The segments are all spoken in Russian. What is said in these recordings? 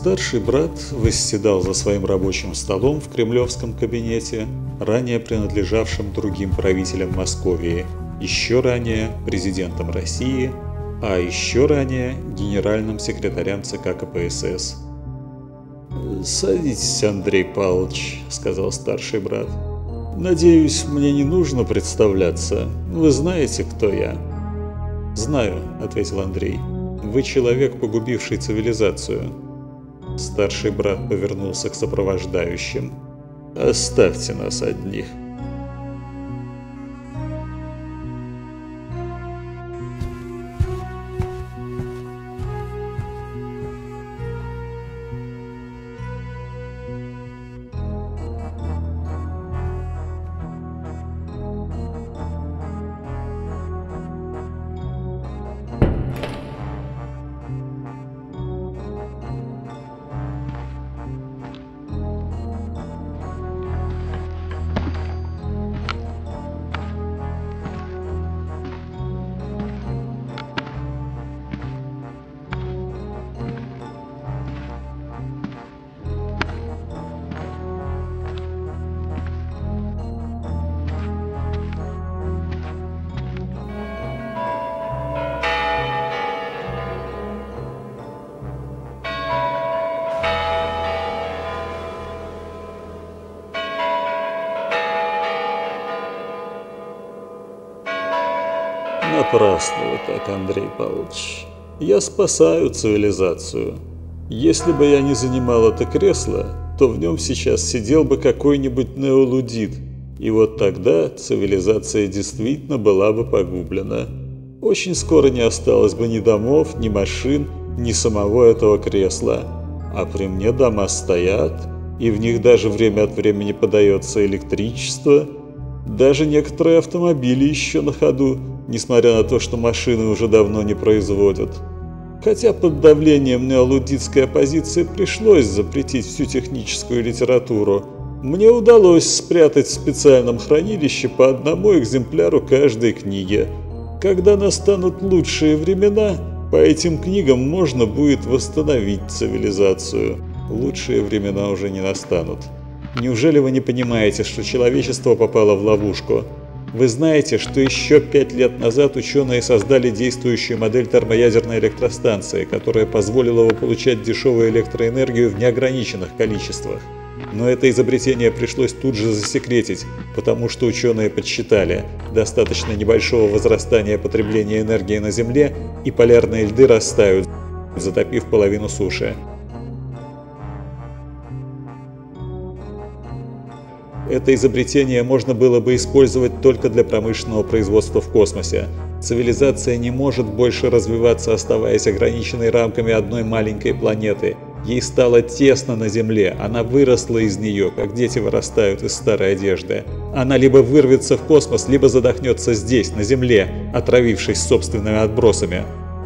Старший брат восседал за своим рабочим столом в кремлевском кабинете, ранее принадлежавшим другим правителям Московии, еще ранее президентом России, а еще ранее генеральным секретарем ЦК КПСС. «Садитесь, Андрей Павлович», — сказал старший брат. «Надеюсь, мне не нужно представляться. Вы знаете, кто я?» «Знаю», — ответил Андрей. «Вы человек, погубивший цивилизацию». Старший брат повернулся к сопровождающим. «Оставьте нас одних». Напрасно вы так, Андрей Павлович. Я спасаю цивилизацию. Если бы я не занимал это кресло, то в нем сейчас сидел бы какой-нибудь неолудит, и вот тогда цивилизация действительно была бы погублена. Очень скоро не осталось бы ни домов, ни машин, ни самого этого кресла. А при мне дома стоят, и в них даже время от времени подается электричество. Даже некоторые автомобили еще на ходу, несмотря на то, что машины уже давно не производят. Хотя под давлением неолудитской оппозиции пришлось запретить всю техническую литературу, мне удалось спрятать в специальном хранилище по одному экземпляру каждой книги. Когда настанут лучшие времена, по этим книгам можно будет восстановить цивилизацию. Лучшие времена уже не настанут. Неужели вы не понимаете, что человечество попало в ловушку? Вы знаете, что еще пять лет назад ученые создали действующую модель термоядерной электростанции, которая позволила бы получать дешевую электроэнергию в неограниченных количествах. Но это изобретение пришлось тут же засекретить, потому что ученые подсчитали, достаточно небольшого возрастания потребления энергии на Земле, и полярные льды растают, затопив половину суши. Это изобретение можно было бы использовать только для промышленного производства в космосе. Цивилизация не может больше развиваться, оставаясь ограниченной рамками одной маленькой планеты. Ей стало тесно на Земле, она выросла из нее, как дети вырастают из старой одежды. Она либо вырвется в космос, либо задохнется здесь, на Земле, отравившись собственными отбросами.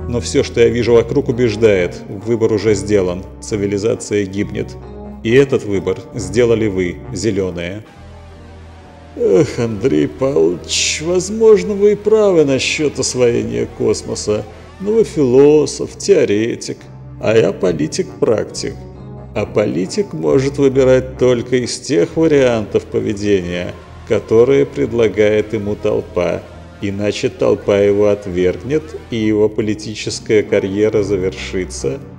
Но все, что я вижу вокруг, убеждает, выбор уже сделан, цивилизация гибнет. И этот выбор сделали вы, зеленые. Эх, Андрей Павлович, возможно, вы и правы насчет освоения космоса, но вы философ, теоретик, а я политик-практик. А политик может выбирать только из тех вариантов поведения, которые предлагает ему толпа, иначе толпа его отвергнет, и его политическая карьера завершится –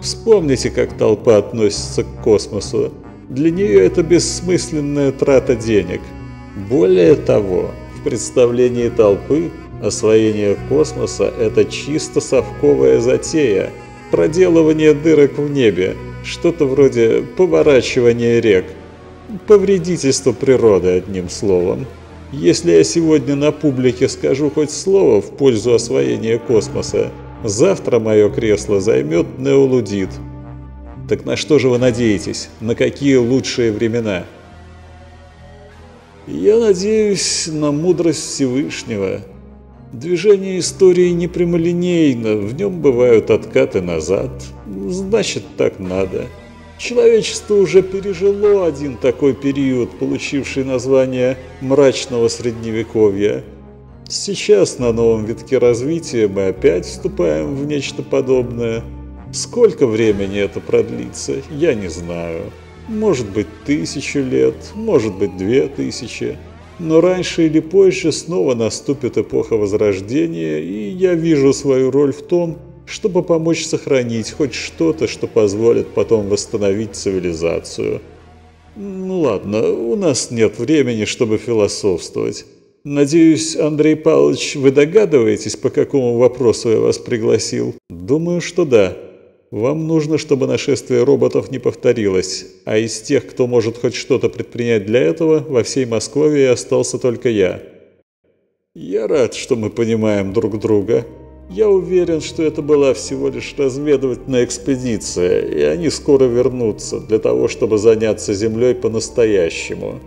Вспомните, как толпа относится к космосу. Для нее это бессмысленная трата денег. Более того, в представлении толпы освоение космоса – это чисто совковая затея, проделывание дырок в небе, что-то вроде поворачивания рек, повредительство природы, одним словом. Если я сегодня на публике скажу хоть слово в пользу освоения космоса, Завтра мое кресло займет неолудит. Так на что же вы надеетесь? На какие лучшие времена? Я надеюсь на мудрость Всевышнего. Движение истории не прямолинейно, в нем бывают откаты назад. Значит, так надо. Человечество уже пережило один такой период, получивший название «мрачного средневековья». Сейчас на новом витке развития мы опять вступаем в нечто подобное. Сколько времени это продлится, я не знаю. Может быть тысячу лет, может быть две тысячи. Но раньше или позже снова наступит эпоха Возрождения, и я вижу свою роль в том, чтобы помочь сохранить хоть что-то, что позволит потом восстановить цивилизацию. Ну ладно, у нас нет времени, чтобы философствовать. Надеюсь, Андрей Павлович, вы догадываетесь, по какому вопросу я вас пригласил? Думаю, что да. Вам нужно, чтобы нашествие роботов не повторилось, а из тех, кто может хоть что-то предпринять для этого, во всей Москве остался только я. Я рад, что мы понимаем друг друга. Я уверен, что это была всего лишь разведывательная экспедиция, и они скоро вернутся для того, чтобы заняться Землей по-настоящему.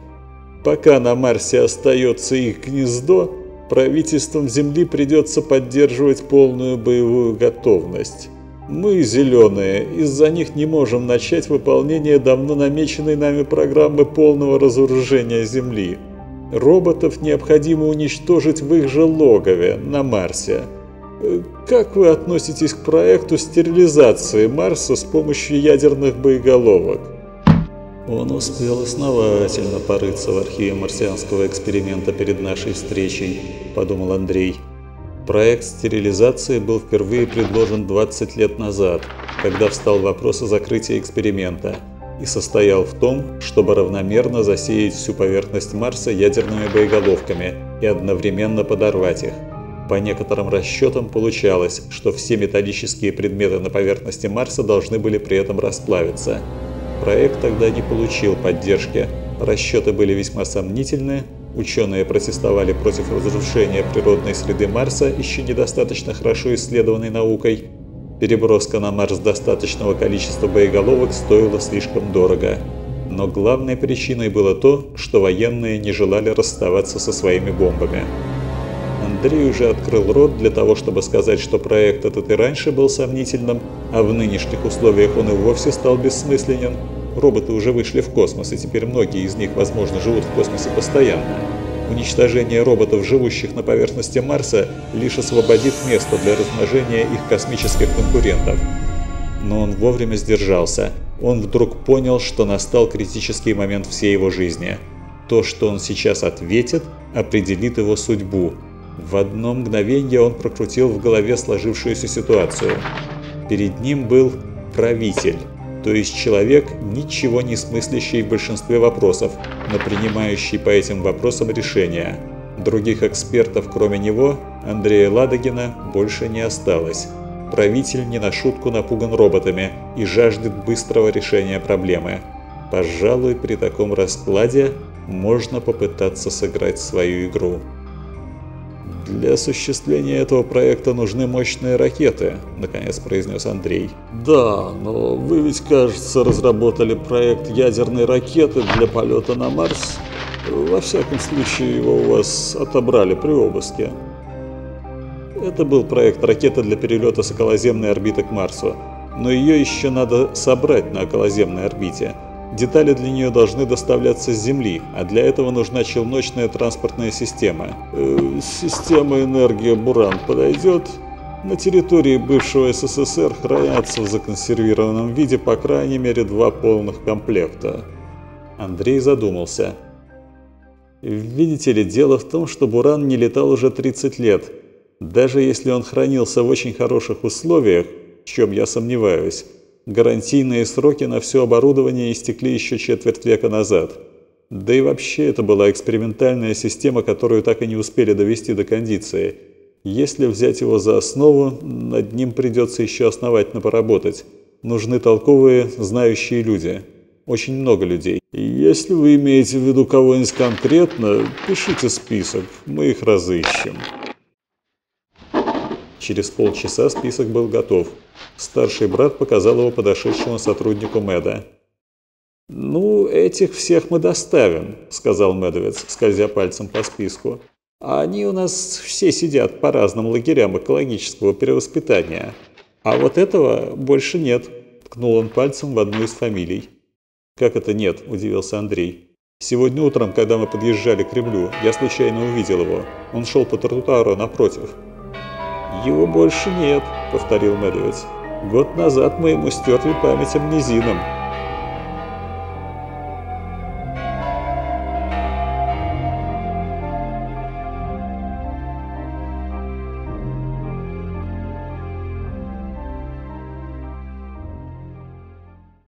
Пока на Марсе остается их гнездо, правительством Земли придется поддерживать полную боевую готовность. Мы, зеленые, из-за них не можем начать выполнение давно намеченной нами программы полного разоружения Земли. Роботов необходимо уничтожить в их же логове, на Марсе. Как вы относитесь к проекту стерилизации Марса с помощью ядерных боеголовок? Он успел основательно порыться в архиве марсианского эксперимента перед нашей встречей, подумал Андрей. Проект стерилизации был впервые предложен 20 лет назад, когда встал вопрос о закрытии эксперимента, и состоял в том, чтобы равномерно засеять всю поверхность Марса ядерными боеголовками и одновременно подорвать их. По некоторым расчетам получалось, что все металлические предметы на поверхности Марса должны были при этом расплавиться. Проект тогда не получил поддержки, расчеты были весьма сомнительные, Ученые протестовали против разрушения природной среды Марса, еще недостаточно хорошо исследованной наукой. Переброска на Марс достаточного количества боеголовок стоила слишком дорого. Но главной причиной было то, что военные не желали расставаться со своими бомбами. Андрей уже открыл рот для того, чтобы сказать, что проект этот и раньше был сомнительным, а в нынешних условиях он и вовсе стал бессмысленен, Роботы уже вышли в космос, и теперь многие из них, возможно, живут в космосе постоянно. Уничтожение роботов, живущих на поверхности Марса, лишь освободит место для размножения их космических конкурентов. Но он вовремя сдержался. Он вдруг понял, что настал критический момент всей его жизни. То, что он сейчас ответит, определит его судьбу. В одно мгновение он прокрутил в голове сложившуюся ситуацию. Перед ним был правитель то есть человек, ничего не смыслящий в большинстве вопросов, но принимающий по этим вопросам решения. Других экспертов, кроме него, Андрея Ладогина, больше не осталось. Правитель не на шутку напуган роботами и жаждет быстрого решения проблемы. Пожалуй, при таком раскладе можно попытаться сыграть свою игру. «Для осуществления этого проекта нужны мощные ракеты», — наконец произнес Андрей. «Да, но вы ведь, кажется, разработали проект ядерной ракеты для полета на Марс. Во всяком случае, его у вас отобрали при обыске». Это был проект ракеты для перелета с околоземной орбиты к Марсу, но ее еще надо собрать на околоземной орбите — Детали для нее должны доставляться с Земли, а для этого нужна челночная транспортная система. Э, система энергия Буран подойдет? На территории бывшего СССР хранятся в законсервированном виде по крайней мере два полных комплекта. Андрей задумался. Видите ли, дело в том, что Буран не летал уже 30 лет. Даже если он хранился в очень хороших условиях, в чем я сомневаюсь, Гарантийные сроки на все оборудование истекли еще четверть века назад. Да и вообще это была экспериментальная система, которую так и не успели довести до кондиции. Если взять его за основу, над ним придется еще основательно поработать. Нужны толковые, знающие люди. Очень много людей. Если вы имеете в виду кого-нибудь конкретно, пишите список, мы их разыщем. Через полчаса список был готов. Старший брат показал его подошедшему сотруднику Мэда. «Ну, этих всех мы доставим», — сказал Медовец, скользя пальцем по списку. «А они у нас все сидят по разным лагерям экологического перевоспитания. А вот этого больше нет», — ткнул он пальцем в одну из фамилий. «Как это нет?» – удивился Андрей. «Сегодня утром, когда мы подъезжали к Кремлю, я случайно увидел его. Он шел по тротуару напротив». «Его больше нет», — повторил Медведь. Год назад мы ему стерли память амнезином.